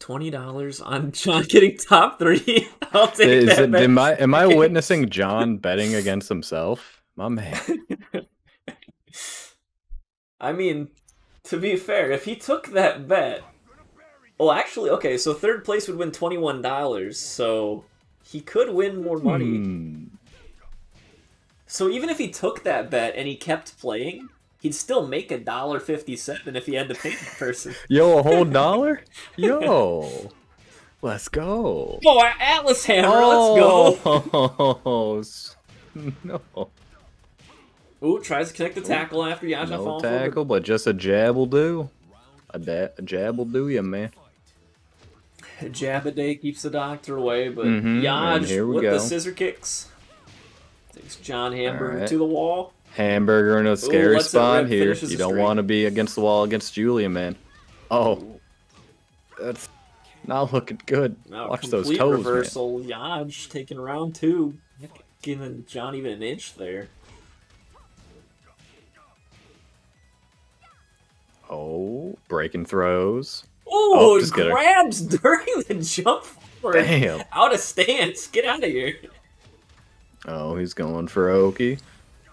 Twenty dollars on Jon getting top three. I'll take Is that. it, am I am I witnessing Jon betting against himself? My man. I mean, to be fair, if he took that bet, well, actually, okay, so third place would win twenty one dollars, so he could win more money. Hmm. So even if he took that bet and he kept playing, he'd still make a dollar fifty seven if he had to pay the person. Yo, a whole dollar? Yo. Let's go. Oh, Atlas Hammer, let's go. Oh, no. Ooh, tries to connect the tackle after Yasha No falls tackle, but just a jab will do. A, a jab will do you, man. Jab a day keeps the doctor away, but Mhm, Yaj here we with go. the scissor kicks takes Jon Hamburger Alright. to the wall. Hamburger in a scary it spot here. You don't want to be against the wall against Julia, man. Oh. That's not looking good. Watch those toes, reversal. Yaj taking round two, giving Jon even an inch there. Oh, breaking throws. Oh, just grabs during the jump forward. Damn. Out of stance. Get out of here. Oh, he's going for Oki.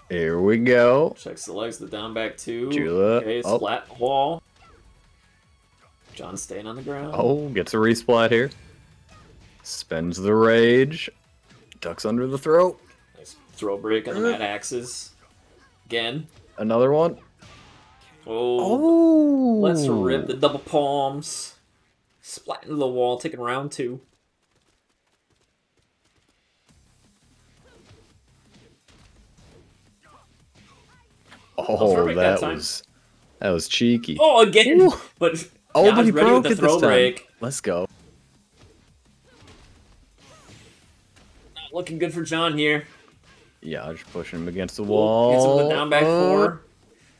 Here we go. Checks the legs, the down back two. Julia. Okay, Oh. splat wall. Jon staying on the ground. Oh, gets a resplat here. Spends the rage. Ducks under the throat. Nice throw break on the Mad Axes. Again. Another one. Oh, Oh. let's rip the double palms. Splat into the wall, taking round two. Oh, that that was that was cheeky. Oh, again! Ooh. But Oh, Yaj but he broke it the this throw time. break. Let's go. Not looking good for Jon here. Yeah, just pushing him against the wall. Gets him with down back Uh, four.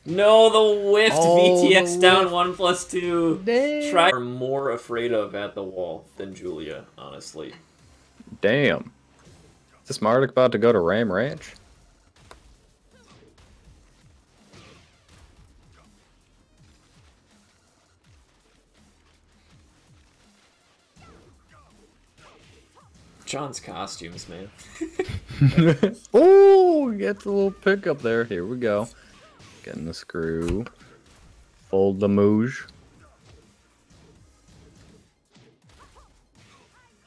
No, the whiffed Oh, VTX the down whiff. one plus two. Damn. Try are more afraid of at the wall than Julia, honestly. Damn. Is this Marduk about to go to Ram Ranch? Jon's costumes, man. oh, gets a little pickup there. Here we go. Getting the screw. Fold the mooge.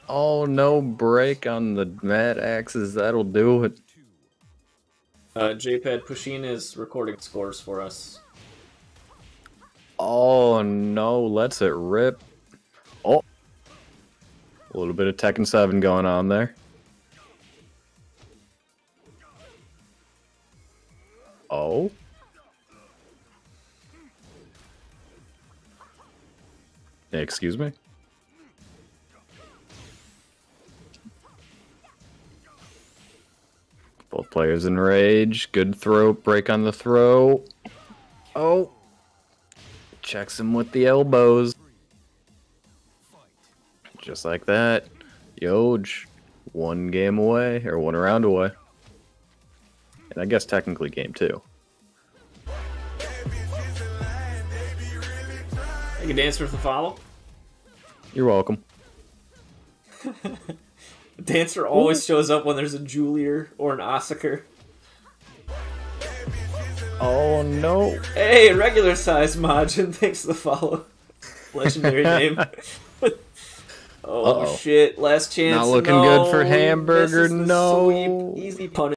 Oh, no break on the Mad Axes. That'll do it. Uh, JPEG Pushin is recording scores for us. Oh, no. Let's it rip. A little bit of Tekken 7 going on there. Oh. Excuse me? Both players in rage. Good throw. Break on the throw. Oh. Checks him with the elbows. Just like that. Yoj. One game away, or one round away. And I guess technically game two. Thank you, Dancer, for the follow. You're welcome. Dancer always shows up when there's a Julier or an Oscar. Oh no. Hey, regular size Majin, thanks for the follow. Legendary name. Oh Uh-oh. shit, last chance. Not looking good for Hamburger, no. sweep. Easy punish.